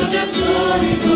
to just glory.